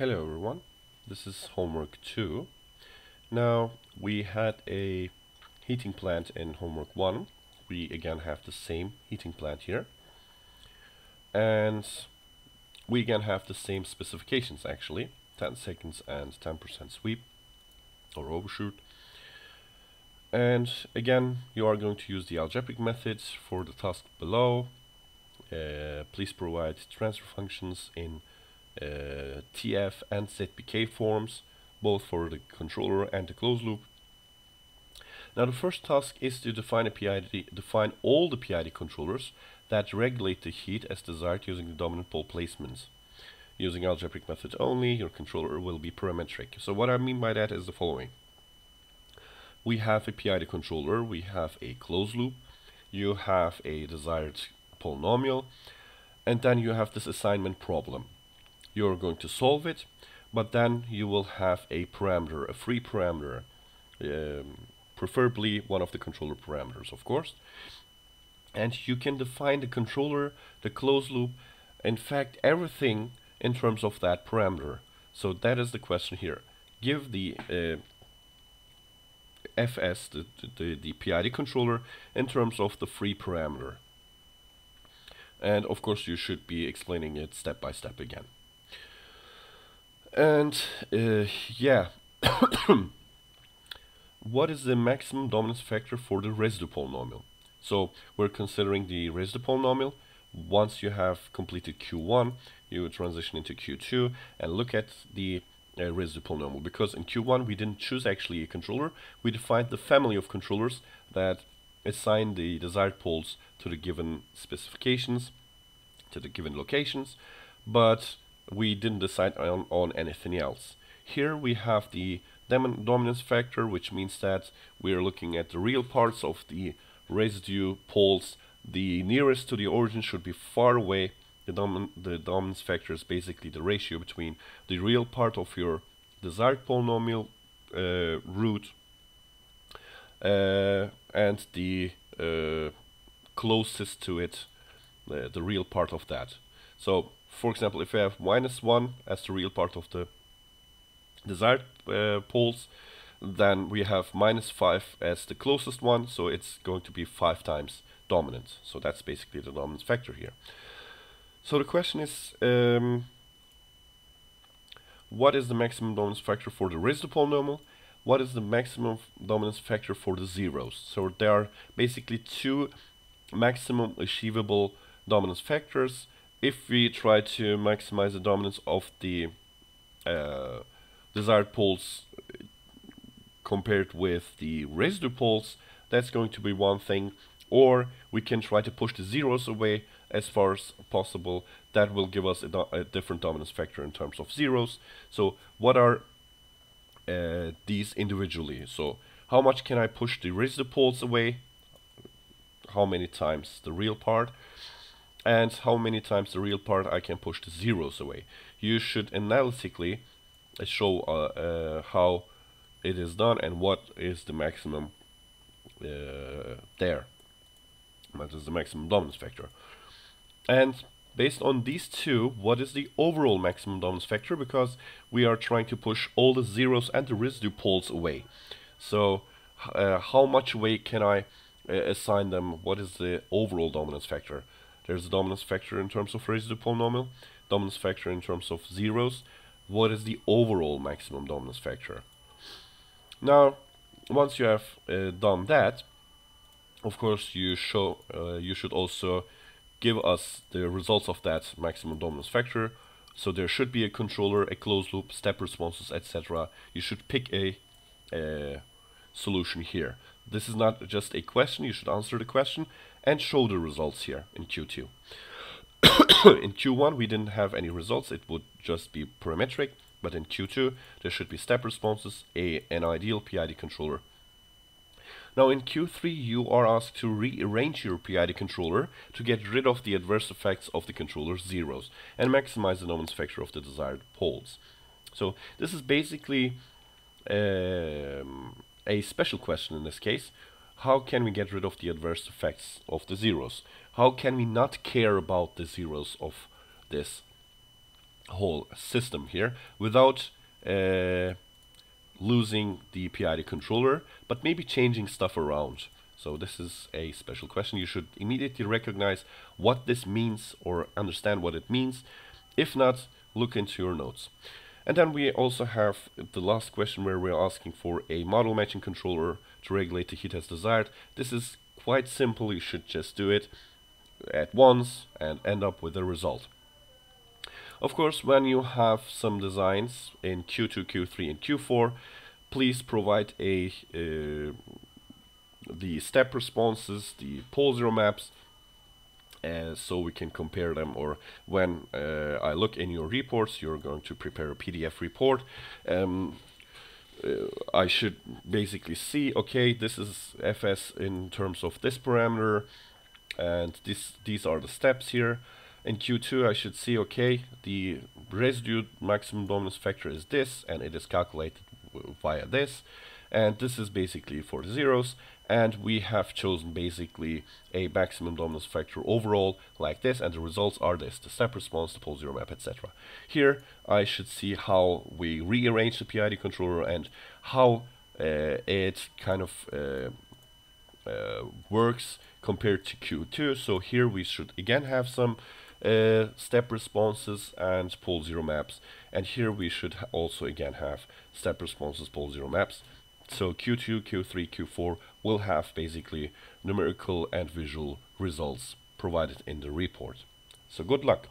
Hello everyone, this is homework 2. Now we had a heating plant in homework 1. We again have the same heating plant here. And we again have the same specifications actually, 10 seconds and 10% sweep or overshoot. And again, you are going to use the algebraic methods for the task below. Uh, please provide transfer functions in uh, TF and ZPK forms, both for the controller and the closed loop. Now the first task is to define a PID, define all the PID controllers that regulate the heat as desired using the dominant pole placements. Using algebraic method only, your controller will be parametric. So what I mean by that is the following. We have a PID controller, we have a closed loop, you have a desired polynomial, and then you have this assignment problem you're going to solve it but then you will have a parameter a free parameter um, preferably one of the controller parameters of course and you can define the controller the closed loop in fact everything in terms of that parameter so that is the question here give the uh, FS, the, the, the PID controller, in terms of the free parameter. And of course you should be explaining it step by step again. And uh, yeah, what is the maximum dominance factor for the residue polynomial? So we're considering the residue polynomial. Once you have completed Q1, you transition into Q2 and look at the uh, residue polynomial because in Q1 we didn't choose actually a controller. We defined the family of controllers that assign the desired poles to the given specifications, to the given locations, but we didn't decide on, on anything else. Here we have the dominance factor, which means that we are looking at the real parts of the residue poles. The nearest to the origin should be far away. The, domin the dominance factor is basically the ratio between the real part of your desired polynomial uh, root uh, and the uh, closest to it, uh, the real part of that. So for example, if we have minus 1 as the real part of the desired uh, poles, then we have minus 5 as the closest one, so it's going to be 5 times dominant. So that's basically the dominance factor here. So the question is, um, what is the maximum dominance factor for the residue polynomial? What is the maximum dominance factor for the zeros? So there are basically two maximum achievable dominance factors if we try to maximize the dominance of the uh, desired poles compared with the residue poles, that's going to be one thing. Or we can try to push the zeros away as far as possible. That will give us a, a different dominance factor in terms of zeros. So what are uh, these individually? So how much can I push the residue poles away? How many times the real part? And how many times the real part I can push the zeros away. You should analytically uh, show uh, uh, how it is done and what is the maximum uh, there. What is the maximum dominance factor. And based on these two, what is the overall maximum dominance factor? Because we are trying to push all the zeros and the residue poles away. So uh, how much weight can I uh, assign them? What is the overall dominance factor? There's a dominance factor in terms of residue polynomial, dominance factor in terms of zeros. What is the overall maximum dominance factor? Now, once you have uh, done that, of course, you show uh, you should also give us the results of that maximum dominance factor. So there should be a controller, a closed loop, step responses, etc. You should pick a, a solution here. This is not just a question, you should answer the question and show the results here in Q2. in Q1 we didn't have any results, it would just be parametric, but in Q2 there should be step responses, a, an ideal PID controller. Now in Q3 you are asked to rearrange your PID controller to get rid of the adverse effects of the controller's zeros and maximize the dominance factor of the desired poles. So this is basically um, a special question in this case how can we get rid of the adverse effects of the zeros? How can we not care about the zeros of this whole system here without uh, losing the PID controller, but maybe changing stuff around. So this is a special question. You should immediately recognize what this means or understand what it means. If not, look into your notes. And then we also have the last question where we're asking for a model matching controller to regulate the heat as desired. This is quite simple. You should just do it at once and end up with a result. Of course, when you have some designs in Q2, Q3, and Q4, please provide a uh, the step responses, the pole zero maps, uh, so we can compare them or when uh, I look in your reports you're going to prepare a PDF report um, I should basically see okay this is FS in terms of this parameter and this these are the steps here. In Q2 I should see okay the residue maximum dominance factor is this and it is calculated via this and this is basically for the zeros and we have chosen basically a maximum dominance factor overall like this and the results are this the step response the pole zero map etc here I should see how we rearrange the PID controller and how uh, it kind of uh, uh, works compared to Q2 so here we should again have some uh, step responses and pole zero maps and here we should also again have step responses pole zero maps so Q2, Q3, Q4 will have basically numerical and visual results provided in the report. So good luck.